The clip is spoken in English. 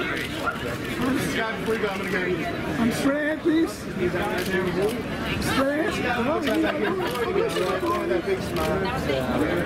I'm gonna That.